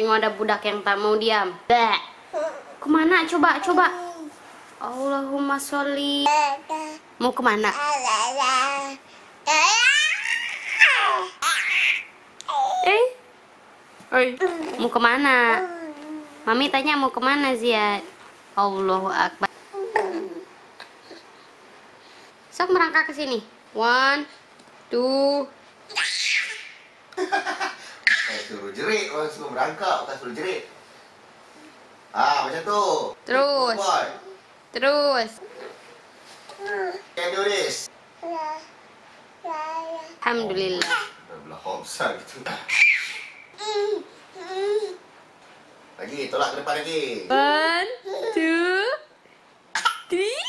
Tengok ada budak yang tak mau diam. Bek. Ke mana? Coba, coba. Allahumma sholli. Mau ke mana? Eh? Oi. Mau ke mana? Mami tanya mau ke mana Ziad? Allahu Akbar. Sok merangkak ke sini. One, two, suruh jerit, orang suruh merangkak, bukan suruh jerit. Ah, macam tu. Terus. Terus. Can do this. Alhamdulillah. Dah besar gitu. Lagi, tolak ke depan lagi. One, two, three.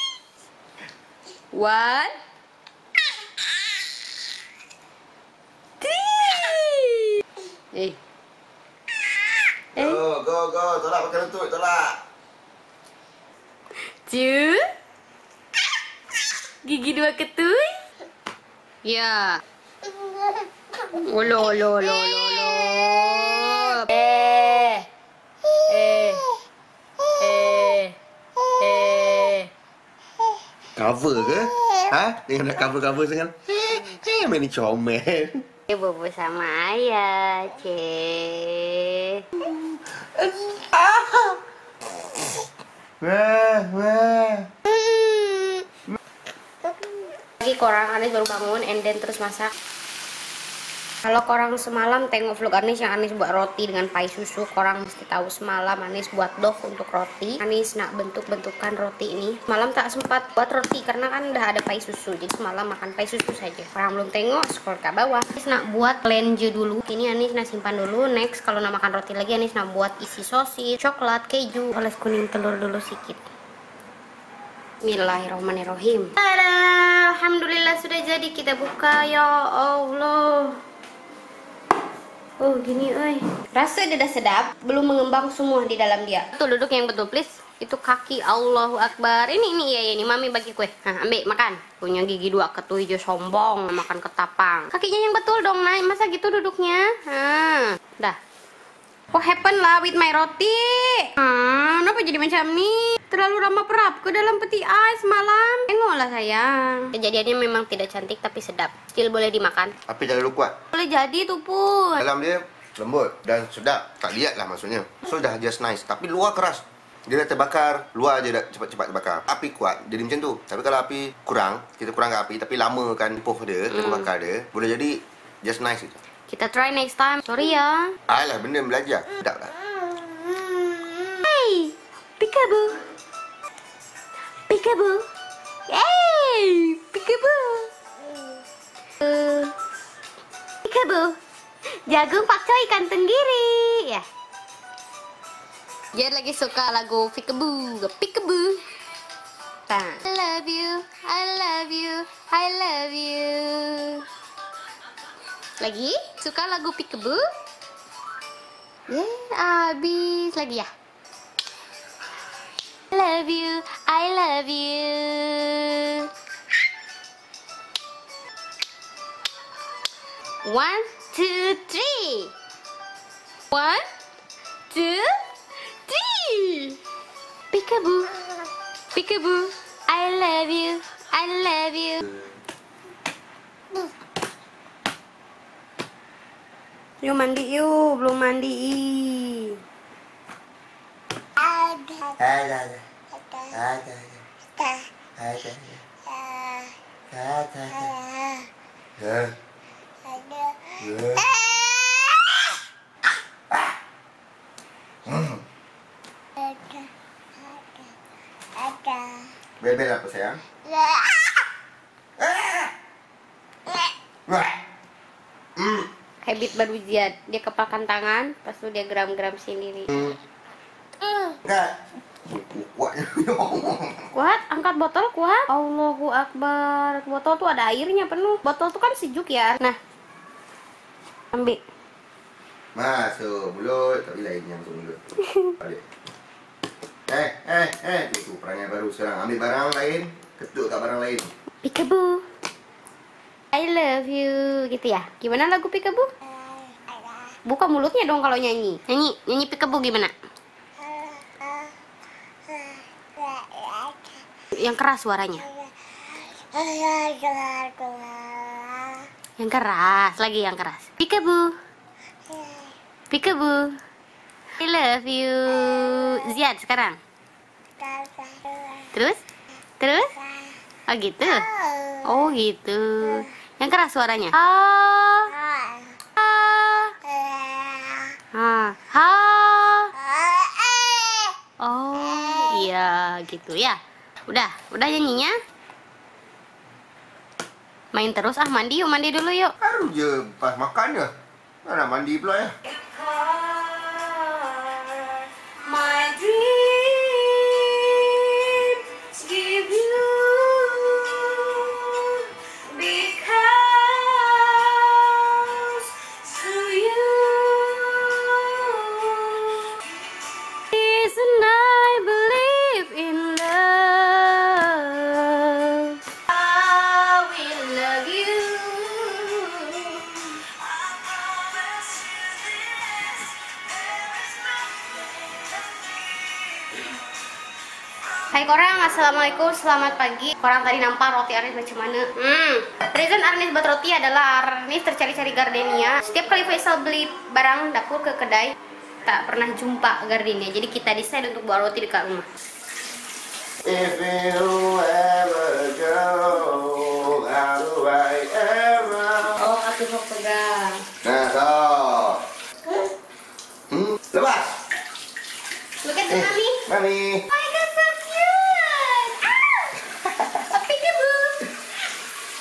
One, three. Eh. Eh. Go, go, go. Tolak pakai lutut, tolak. Two. Gigi dua ketui. Ya. Olo, olo, olo, olo, olo. Eh. Eh. Eh. Eh. Cover ke? Ha? Tengok nak cover-cover sangat. Eh, main ni comel. Eh, bobo sama ayah, cek. Wah, wah. Lagi korang Anis baru bangun and then terus masak. Kalau korang semalam tengok vlog Anis yang Anis buat roti dengan pai susu, korang mesti tahu semalam Anis buat dough untuk roti. Anis nak bentuk-bentukan roti ini. Malam tak sempat buat roti karena kan udah ada pai susu, jadi semalam makan pai susu saja. Korang belum tengok, scroll ke bawah. Anis nak buat lenje dulu. Ini Anis nak simpan dulu. Next kalau nak makan roti lagi Anis nak buat isi sosis, coklat, keju, oles kuning telur dulu sedikit. Bismillahirrahmanirrahim. Tada! Alhamdulillah sudah jadi kita buka ya Allah. Oh gini oi. Rasa dia dah sedap, belum mengembang semua di dalam dia. Betul duduk yang betul please. Itu kaki Allahu Akbar. Ini ini ya ini mami bagi kue. Nah, ambil makan. Punya gigi dua ketu hijau sombong makan ketapang. Kakinya yang betul dong naik. Masa gitu duduknya? Nah, dah. What happen lah with my roti? Ah, kenapa jadi macam ni? Terlalu ramah perap ke dalam peti ais malam. Tengoklah sayang. Kejadiannya memang tidak cantik tapi sedap. Still boleh dimakan. Tapi jangan lupa kuat. Boleh jadi tu pun. Dalam dia lembut dan sedap. Tak lihat lah maksudnya. So dah just nice. Tapi luar keras. Dia dah terbakar, luar je dah cepat-cepat terbakar. Api kuat, jadi macam tu. Tapi kalau api kurang, kita kurangkan api, tapi lama kan poh dia, kita bakar dia, boleh jadi just nice gitu. Kita try next time. Sorry ya. Alah, benda belajar. Sedap lah. Hey, peekaboo. Peekaboo. Hey, peekaboo. Uh, peekaboo. Jagung pakcoy ikan tenggiri. Ya. Dia lagi suka lagu Peekaboo. Peekaboo. Tang. I love you, I love you, I love you. Lagi? Suka lagu Peekaboo? Ya, habis lagi ya. I love you, I love you. One, two, three. One, two, three. Peekaboo, peekaboo. I love you, I love you. Yuk mandi yuk, belum mandi. Ada, ada. Ada, ada. Ada, ada. Ada, ada. Hmm. Bel-bel apa sayang? Wah. Habit baru Ziad, dia kepalkan tangan, pas itu dia geram-geram sendiri. Hmm. Enggak. Kuat, angkat botol kuat. Allahu Akbar. Botol tuh ada airnya penuh. Botol tuh kan sejuk ya. Nah, ambil. Masuk mulut, tapi lainnya masuk mulut. Balik. Eh, eh, eh. Itu perangai baru sekarang. Ambil barang lain, ketuk kat barang lain. Peekaboo. I love you. Gitu ya. Gimana lagu Peekaboo? Buka mulutnya dong kalau nyanyi. Nyanyi, nyanyi peekaboo gimana? Yang keras suaranya. Yang keras, lagi yang keras. Peekaboo. Peekaboo. I love you. Ziad sekarang. Terus? Terus? Oh gitu. Oh gitu. Yang keras suaranya. Ah. Ah. Ah. Ha. Oh, iya gitu ya. Udah, udah nyanyinya. Main terus ah mandi yuk, mandi dulu yuk. Baru je pas makan je. Mana mandi pula ya? Assalamualaikum, selamat pagi. Korang tadi nampak roti Arnis macam mana? Hmm, reason Arnis buat roti adalah Arnis tercari-cari gardenia. Setiap kali Faisal beli barang dapur ke kedai, tak pernah jumpa gardenia. Jadi kita decide untuk buat roti dekat rumah. If you ever go, how do I ever? Oh, aku mau pegang. Nah, so. Hmm, lepas. Look at the mami. Mami. Oh my god, so cute. Ah, peekaboo.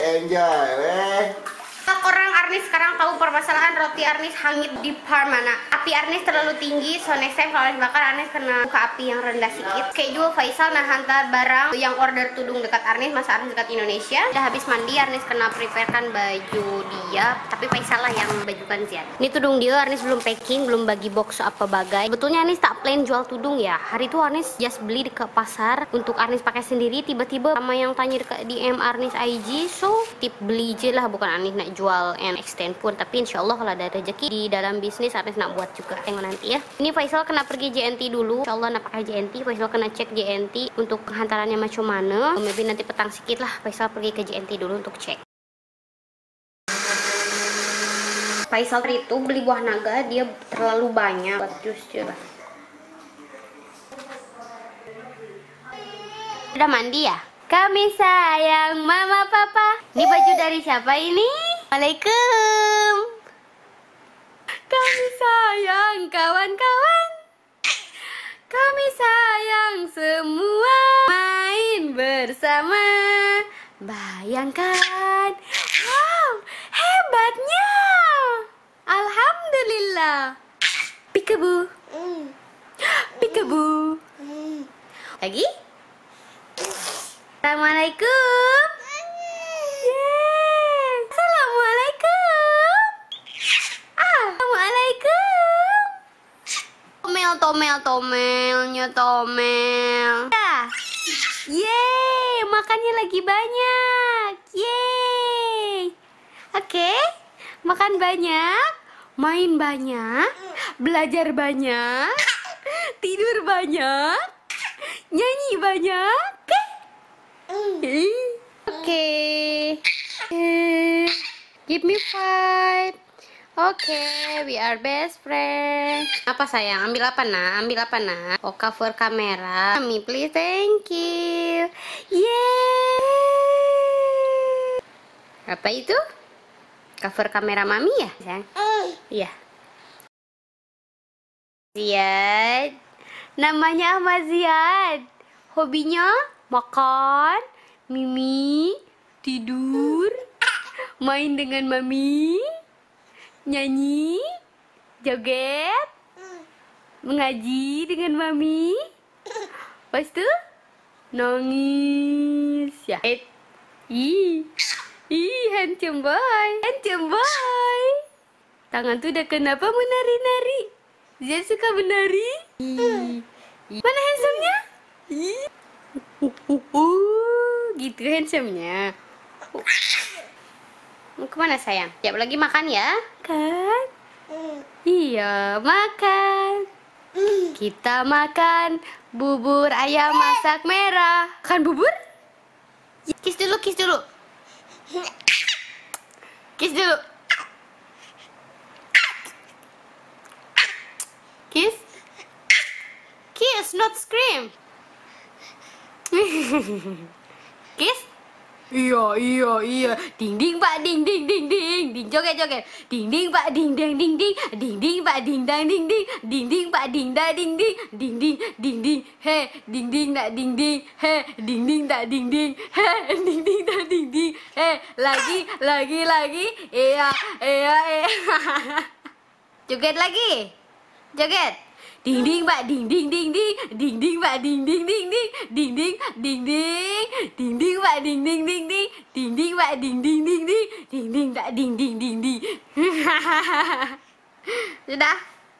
Enjoy, eh. Orang Arnis sekarang tahu permasalahan roti Arnis hangit di Parmana. Api Arnis terlalu tinggi, so next time kalau Arnis bakar Arnis kena buka api yang rendah sedikit. Schedule Faisal nah hantar barang yang order tudung dekat Arnis, masa Arnis dekat Indonesia. Udah habis mandi, Arnis kena preparekan baju dia, tapi Faisal lah yang bajukan Zian. Ini tudung dia, Arnis belum packing, belum bagi box apa bagai. Betulnya Arnis tak plan jual tudung ya. Hari itu Arnis just beli dekat pasar untuk Arnis pakai sendiri. Tiba-tiba sama yang tanya dekat DM Arnis IG, so tip beli je lah, bukan Arnis nak jual and extend pun tapi insya Allah kalau ada rezeki di dalam bisnis Arnis nak buat juga. Tengok nanti ya. Ini Faisal kena pergi JNT dulu. Insya Allah nak pakai JNT Faisal kena cek JNT untuk hantarannya macam mana. Maybe nanti petang sedikit lah Faisal pergi ke JNT dulu untuk cek. Faisal itu beli buah naga dia terlalu banyak. Buat jus coba udah mandi ya? Kami sayang mama papa. Ini baju dari siapa ini? Assalamualaikum kami sayang kawan-kawan. Kami sayang semua. Main bersama. Bayangkan. Wow hebatnya. Alhamdulillah. Peekaboo. Peekaboo. Lagi? Assalamualaikum. Yeay. Assalamualaikum. Ah, Assalamualaikum. Tomel, tomel, tomelnya tomel. Ya. Yeay, makannya lagi banyak. Yeay. Oke, makan banyak, main banyak, belajar banyak, tidur banyak, nyanyi banyak. Oke. Okay. Give me five. Oke, okay, we are best friend. Apa sayang? Ambil apa nak? Ambil apa nak? Oh, cover kamera. Mami, please, thank you. Yeay. Apa itu? Cover kamera mami ya, sayang? Iya. Ziad. Namanya Ahmad Ziad. Hobinya makan, mimi, tidur, main dengan mami, nyanyi, joget, mengaji dengan mami. Lepas tu nangis ya. Eh, ih, ih handsome boy, handsome boy. Tangan tu dah kenapa menari-nari? Dia suka menari. Ih. Mana handsome-nya? Ih. Uh, uh, uh, gitu handsome-nya. Mau ke mana sayang? Siap lagi makan ya? Kan? Iya, makan. Kita makan bubur ayam masak merah. Kan bubur? Kiss dulu, kiss dulu. Kiss dulu. Kiss. Kiss, not scream. Kiss. Iya, iya, iya. Ding ding pak ding ding ding ding. Ding joget joget. Ding ding pak ding ding ding ding. Ding ding pak ding dang ding ding. Ding ding pak ding da ding ding. Ding ding ding ding. He, ding ding tak ding ding. He, ding ding tak ding ding. He, ding ding tak ding ding. He, lagi lagi lagi. Iya, iya, iya. Joget lagi. Joget. Ding ding pak ding ding ding ding ding ding pak ding ding ding ding ding ding ding ding ding ding pak ding ding ding ding ding ding pak ding ding ding ding ding ding tak ding ding ding ding sudah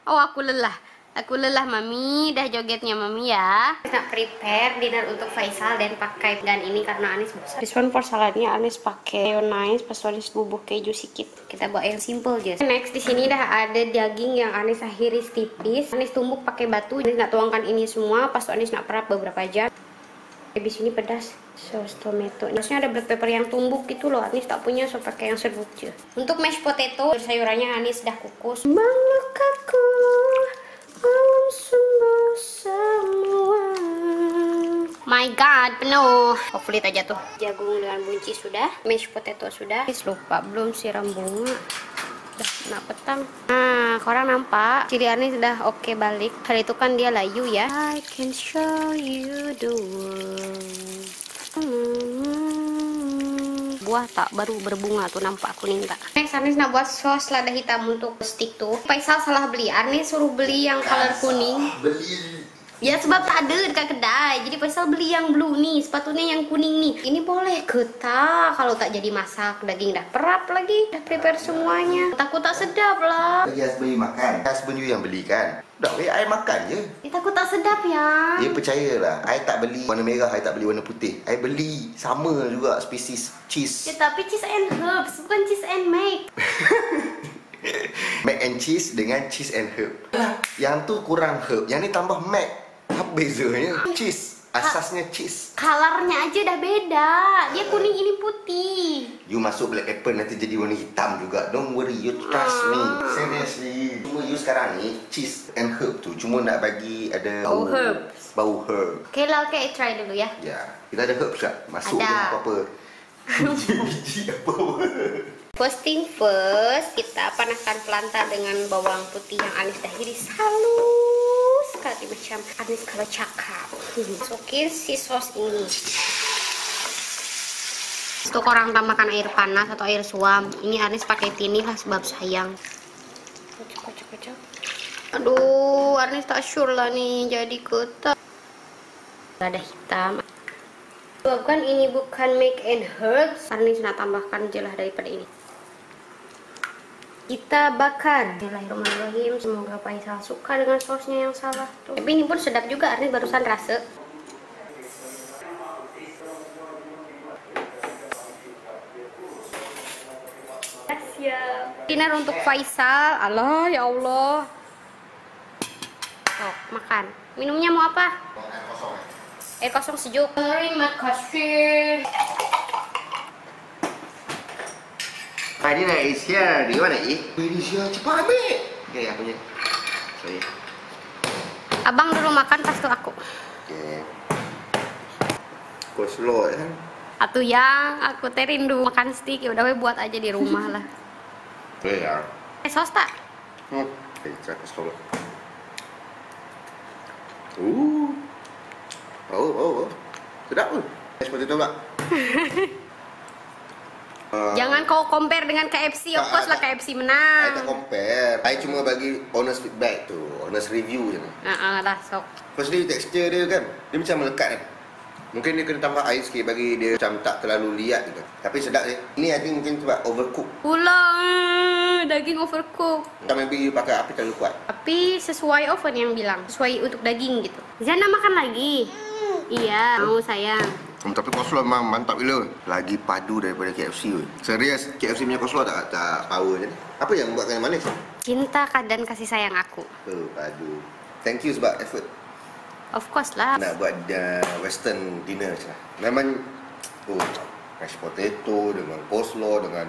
oh aku lelah Aku lelah mami, dah jogetnya mami ya. Nak prepare dinner untuk Faisal dan pakai gan ini karena Anis bosan This one for saladnya Anis pakai mayonnaise, pas Anis bubuk keju sedikit Kita buat yang simple aja Next di sini dah ada daging yang Anis akhiri tipis. Anis tumbuk pakai batu. Anis nak tuangkan ini semua, pas Anis nak perap beberapa jam. Habis ini pedas. Saus tomato. Harusnya ada black pepper yang tumbuk gitu loh. Anis tak punya, so pakai yang serbuk aja. Untuk mashed potato, sayurannya Anis dah kukus. Meluk aku My God, penuh. Hopefully tak jatuh. Jagung dengan buncis sudah. Mashed potato sudah. Please lupa belum siram bunga. Udah nak petang. Nah, korang nampak ciri Anis sudah oke balik. Hari itu kan dia layu ya. I can show you the world. Hmm. Buah tak baru berbunga tuh nampak kuning tak. Next Anis nak buat sos lada hitam untuk stick tuh. Faisal salah beli. Anis suruh beli yang color kuning. Beli Ya sebab tak ada dekat kedai. Jadi Faisal beli yang blue nih Sepatutnya yang kuning nih Ini boleh ke tak? Kalau tak jadi masak Daging dah perap lagi. Dah prepare semuanya. Takut tak sedap lah. Bagi husband you makan. Husband you yang beli kan? Dah weh, I makan je. Ya, takut tak sedap ya. Dia percayalah. I tak beli warna merah I tak beli warna putih. I beli Sama juga spesies cheese. Ya tapi cheese and herbs Bukan cheese and make. Mac and cheese dengan cheese and herb. Yang tu kurang herb. Yang ni tambah mac Apa bezanya? Cheese. Asasnya cheese. Colornya aja dah beda. Dia kuning ini putih. You masuk black pepper nanti jadi warna hitam juga. Don't worry, you trust me. Seriously. Cuma you sekarang ni Cheese and herb tu. Cuma nak bagi ada Bau herbs. Bau herb. Okay lah, okay try dulu ya. Ya. Kita ada herbs tak? Masuk Ada. je apa-apa. Biji-biji apa-apa. First thing first Kita panaskan pelanta dengan bawang putih yang Anis dah iris halus sekali Macam Anis kalau cakap. Masukin si sos ini. Untuk orang tambahkan air panas atau air suam. Ini Anis pakai tini lah sebab sayang. Kocok, kocok, kocok. Aduh, Anis tak sure lah nih jadi ketat Lada hitam. Sebabkan ini bukan make and herbs. Anis nak tambahkan je lah daripada ini kita bakar. Bismillahirrahmanirrahim. Semoga Faisal suka dengan sausnya yang salah tuh. Tapi ini pun sedap juga Arni barusan rasa. Dinner untuk Faisal. Allah ya Allah. Oh makan. Minumnya mau apa? Air kosong sejuk. Terima kasih Hari nak Asia Di mana eh? Asia cepat ambil Okay aku punya. Sorry. Abang dulu makan pas tu aku. Okay Coleslaw kan Atau yang aku teh rindu makan steak. Ya udah we buat aja di rumah lah. Eh ya Eh sos tak? Hmm try coleslaw dulu Uh. Oh oh oh. Sedap pun. Seperti tu pula Ah, Jangan kau compare dengan KFC, of Tak, course lah tak. KFC tak menang. compare I cuma bagi honest feedback tu Honest review je Nah, ah, dah sok. Firstly tekstur dia kan Dia macam melekat kan Mungkin dia kena tambah air sikit bagi dia macam tak terlalu liat gitu. Tapi sedap je. Ni I think mungkin sebab overcook. Pula eh, daging overcook. Atau maybe you pakai api terlalu kuat. Tapi sesuai oven yang bilang, sesuai untuk daging gitu. Zana makan lagi. Iya, mau sayang. Hmm, tapi coleslaw memang mantap gila. Lagi padu daripada KFC weh. Serius, KFC punya coleslaw tak tak power je. Apa yang membuatkan yang manis? Cinta dan kasih sayang aku. Oh, padu. Thank you sebab effort. Of course lah. Nak buat uh, western dinner macam mana. Memang oh, mashed potato dengan coleslaw dengan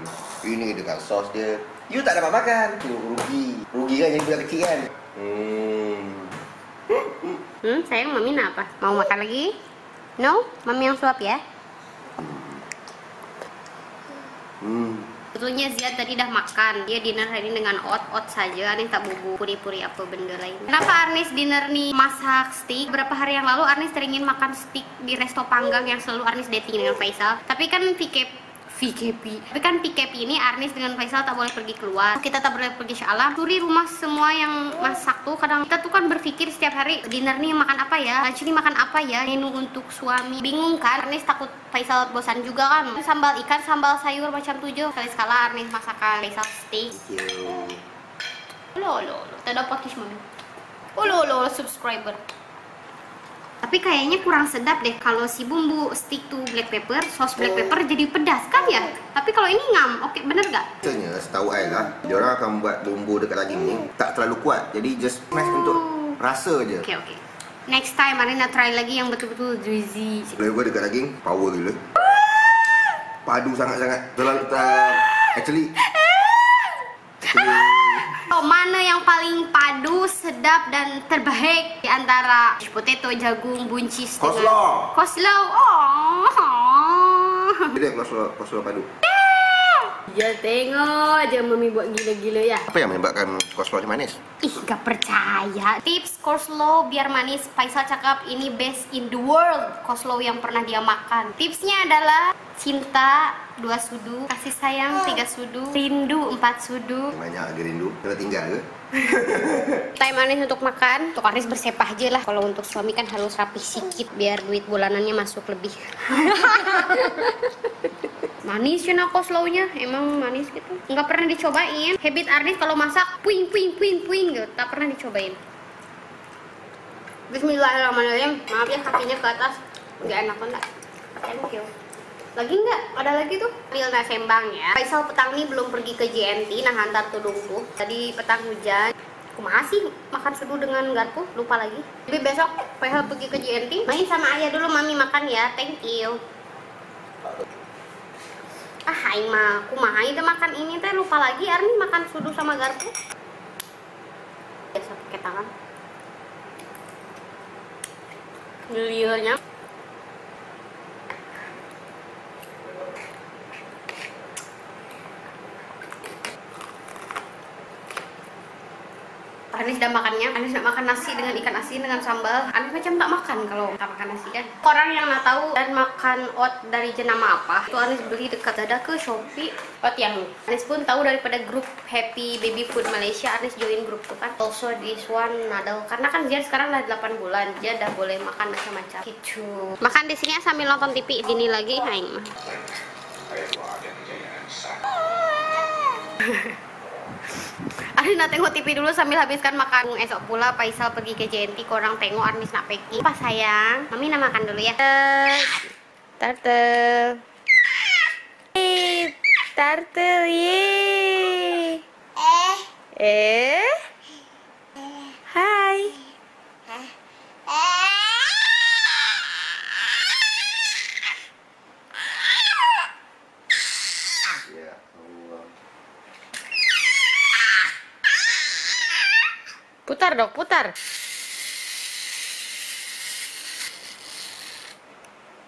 ini dengan sos dia. You tak dapat makan. Tu rugi. Rugi kan jadi budak kecil kan. Hmm. Hmm, sayang mami nak apa? Mau makan lagi? No? Mami yang suap ya? Hmm. Sebetulnya Ziad tadi dah makan. Dia dinner hari ini dengan ot-ot saja. Arnis tak bubu puri-puri apa benda lain. Kenapa Arnis dinner nih masak steak? Beberapa hari yang lalu Arnis teringin makan steak di resto panggang yang selalu Arnis dating dengan Faisal. Tapi kan VKP VKP. Tapi kan PKP ini Arnis dengan Faisal tak boleh pergi keluar. Kita tak boleh pergi syalah. Suri rumah semua yang tuh kadang kita tuh kan berpikir setiap hari dinner nih makan apa ya? Lunch nih makan apa ya? Menu untuk suami. Bingung kan? Arnis takut Faisal bosan juga kan. Sambal ikan, sambal sayur macam tujuh. Kali sekala Arnis masakan Faisal steak. Lo lo lo, dapat kiss mami. Oh lo lo, subscriber. Tapi kayaknya kurang sedap deh kalau si bumbu stick to black pepper, sos black Oh. pepper jadi pedas kan ya? Tapi kalau ini ngam, oke bener gak? Biasanya setahu I lah, orang akan buat bumbu dekat daging ni tak terlalu kuat. Jadi just mash untuk rasa je. Oke oke. Next time Marina try lagi yang betul-betul juicy. Flavor dekat daging power gila. Padu sangat-sangat. Terlalu tak actually actually Oh, mana yang paling padu, sedap dan terbaik di antara potato, jagung, buncis Coleslaw. Coleslaw. Oh. dia coleslaw coleslaw padu. Ya tengok aja mami buat gila-gila ya. Apa yang menyebabkan coleslaw ni manis? Ih, gak percaya. Tips coleslaw biar manis. Faisal cakap ini best in the world coleslaw yang pernah dia makan. Tipsnya adalah cinta dua sudu, kasih sayang tiga sudu, rindu empat sudu. Banyak lagi rindu. Kena tinggal ke? Time manis untuk makan. Untuk Aris bersepah aja lah. Kalau untuk suami kan harus rapi sikit biar duit bulanannya masuk lebih. manis ya nak coleslawnya. Emang manis gitu. Nggak pernah dicobain. Habit Arnis kalau masak puing puing puing puing gitu. Tak pernah dicobain. Bismillahirrahmanirrahim. Maaf ya kakinya ke atas. Nggak enak banget. Thank you. Lagi nggak? Ada lagi tuh. Ambil nasi sembang ya. Faisal petang nih belum pergi ke JNT. Nah hantar tudung tuh. Tadi petang hujan. Aku masih makan sudu dengan garpu. Lupa lagi. Jadi besok Faisal pergi ke JNT. Main sama ayah dulu. Mami makan ya. Thank you. Ah, hai mah. Aku mah itu makan ini teh lupa lagi. Arni makan sudu sama garpu. Biasa pakai tangan. Gelianya. Anis udah makannya, Anis nak makan nasi dengan ikan asin dengan sambal. Anis macam tak makan kalau tak makan nasi kan. Orang yang nak tahu dan makan ot dari jenama apa, itu Anis beli dekat ada ke Shopee. Ot yang ni. Anis pun tahu daripada grup Happy Baby Food Malaysia. Anis join grup tu kan. Also this one nadal. Karena kan dia sekarang dah 8 bulan, dia dah boleh makan macam-macam. Gitu. Makan di sini sambil nonton TV gini lagi, haing nak tengok TV dulu sambil habiskan makan. Esok pula Faisal pergi ke JNT korang tengok Arnis nak packing. Apa sayang? Mami nak makan dulu ya. Turtle. Eh, Turtle ye Eh. Hai Ya Allah. Putar dong, putar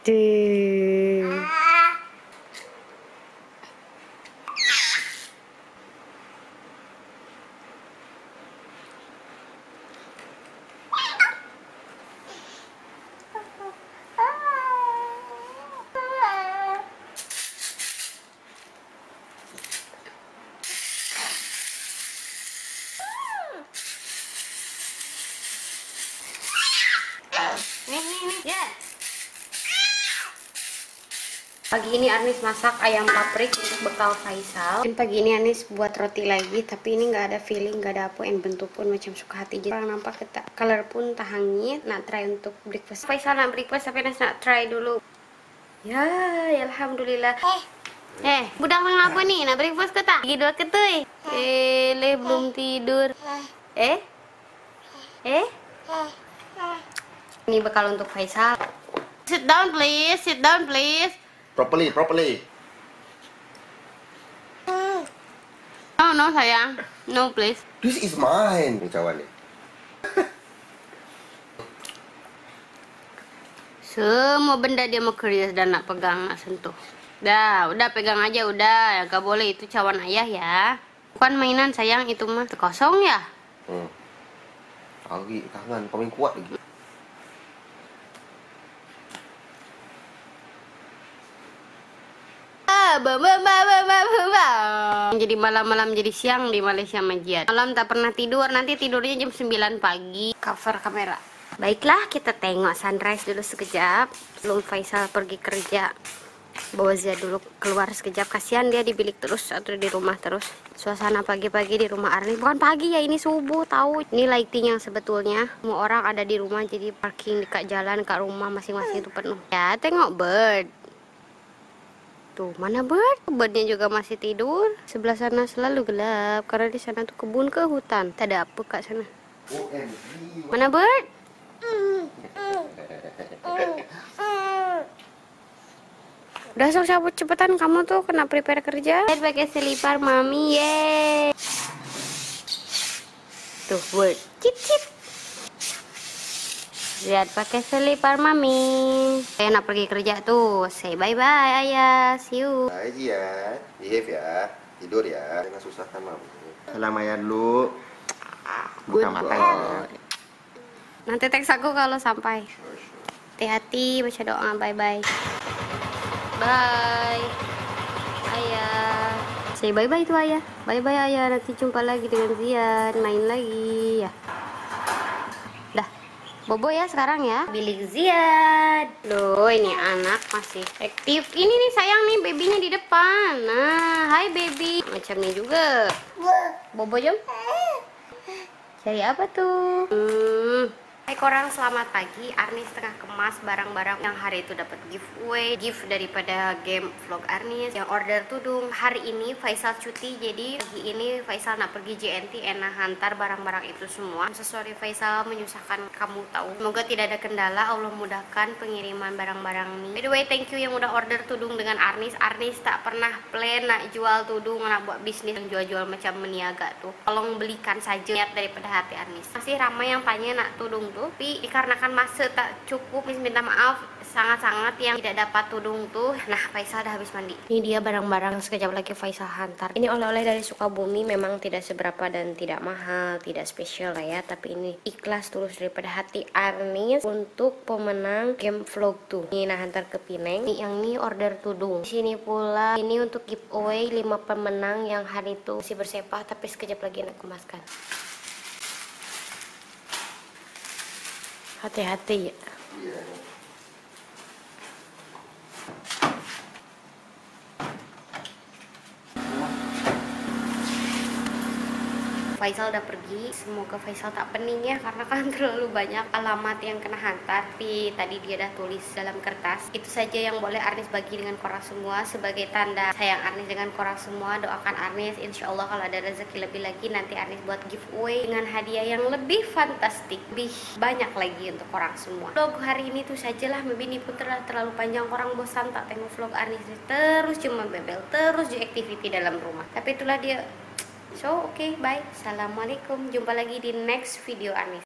Tuh. Nih, nih, nih. Ya. Pagi ini Arnis masak ayam paprik untuk bekal Faisal. Dan pagi ini Arnis buat roti lagi, tapi ini nggak ada feeling, nggak ada apa, yang bentuk pun macam suka hati. Jadi orang nampak kita color pun tak hangit. Nak try untuk breakfast. Faisal nak breakfast, tapi Arnis nak try dulu. Ya, ya alhamdulillah. Eh, budak mengapa nih? Nak breakfast ke tak? Pergi dua ketui. Eh, le belum tidur. Eh? Eh? Ini bekal untuk Faisal. Sit down please, sit down please. Properly, properly. No, no sayang. No please. This is mine. Ni. Semua benda dia mau kerja dan nak pegang, nak sentuh. Dah, udah pegang aja udah. Yang gak boleh itu cawan ayah ya. Bukan mainan sayang itu mah kosong ya. Hmm. Lagi kangen, kau main kuat lagi. Jadi malam-malam jadi siang di Malaysia Majiat. Malam tak pernah tidur, nanti tidurnya jam 9 pagi. Cover kamera. Baiklah, kita tengok sunrise dulu sekejap. Sebelum Faisal pergi kerja. Bawa Zia dulu keluar sekejap. Kasihan dia di bilik terus atau di rumah terus. Suasana pagi-pagi di rumah Arni. Bukan pagi ya, ini subuh tahu. Ini lighting yang sebetulnya. Semua orang ada di rumah jadi parking dekat jalan, dekat rumah masing-masing itu penuh. Ya, tengok bird. Tuh, mana bird? Birdnya juga masih tidur. Sebelah sana selalu gelap karena di sana tuh kebun ke hutan. Tak ada apa kat sana. Mana bird? Udah sok cabut cepetan kamu tuh kena prepare kerja. Lihat pakai selipar mami, ye. Tuh bird, cip cip. Lihat pakai selipar mami. Saya nak pergi kerja tuh. Say bye bye ayah, see you. Hai Jian. Behave ya. Tidur ya. Jangan susahkan mama. Salam ayah dulu. Buka mata ya. Nanti teks aku kalau sampai. Hati-hati baca doa bye bye. Bye. Ayah. Say bye bye itu ayah. Bye bye ayah. Nanti jumpa lagi dengan Zian. Main lagi ya. Bobo ya sekarang ya. Bilik Zian. Loh ini anak masih aktif. Ini nih sayang nih babynya di depan. Nah, hai baby. Macam ini juga. Bobo jom. Cari apa tuh? Hmm. Hai korang, selamat pagi. Arnis tengah kemas barang-barang yang hari itu dapat giveaway, gift daripada game vlog Arnis yang order tudung. Hari ini Faisal cuti, jadi pagi ini Faisal nak pergi JNT, enak hantar barang-barang itu semua. So sorry Faisal menyusahkan kamu tahu. Semoga tidak ada kendala, Allah mudahkan pengiriman barang-barang ini. By the way, thank you yang udah order tudung dengan Arnis. Arnis tak pernah plan nak jual tudung, nak buat bisnis yang jual-jual macam meniaga tuh. Tolong belikan saja niat daripada hati Arnis. Masih ramai yang tanya nak tudung tapi dikarenakan masa tak cukup, Miss minta maaf sangat-sangat yang tidak dapat tudung tuh. Nah, Faisal dah habis mandi. Ini dia barang-barang sekejap lagi Faisal hantar. Ini oleh-oleh dari Sukabumi memang tidak seberapa dan tidak mahal, tidak spesial lah ya, tapi ini ikhlas tulus daripada hati Arnis untuk pemenang game vlog tuh. Ini nah hantar ke Pineng. Ini yang ini order tudung. Sini pula ini untuk giveaway 5 pemenang yang hari itu masih bersepah tapi sekejap lagi nak kemaskan. Hati-hati ya. Iya. Faisal udah pergi, semoga Faisal tak pening ya karena kan terlalu banyak alamat yang kena hantar. Tapi tadi dia dah tulis dalam kertas. Itu saja yang boleh Arnis bagi dengan korang semua sebagai tanda sayang Arnis dengan korang semua. Doakan Arnis insya Allah kalau ada rezeki lebih lagi nanti Arnis buat giveaway dengan hadiah yang lebih fantastik lebih banyak lagi untuk korang semua. Vlog hari ini tuh sajalah maybe ini pun terlalu, terlalu panjang orang bosan tak tengok vlog Arnis. Terus cuma bebel terus di activity dalam rumah. Tapi itulah dia So, oke, okay, bye. Assalamualaikum. Jumpa lagi di next video Anis.